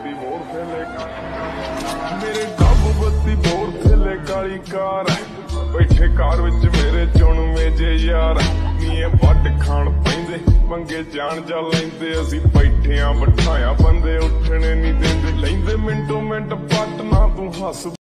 ਬੱਤੀ ਮੋੜ ਥੱਲੇ ਮੇਰੇ ਕਾਬੂ ਬੱਤੀ ਮੋੜ ਥੱਲੇ ਕਾਲੀ ਕਾਰ। ਬੈਠੇ ਕਾਰ ਵਿੱਚ ਮੇਰੇ ਚੁਣਵੇਂ ਜੇ ਯਾਰ। ਨੀਏ ਵੱਡ ਖਾਣ ਪੈਂਦੇ, ਮੰਗੇ ਜਾਣ ਜਾ ਲੈਂਦੇ। ਅਸੀਂ ਬੈਠਿਆਂ ਬਿਠਾਇਆ ਬੰਦੇ ਉੱਠਣੇ ਨਹੀਂ ਦਿੰਦੇ। ਲੈਂਦੇ ਮਿੰਟੋ ਮਿੰਟ ਪੱਟ, ਨਾ ਤੂੰ ਹੱਸ